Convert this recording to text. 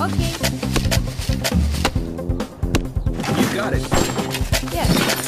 Okay. You got it. Yes.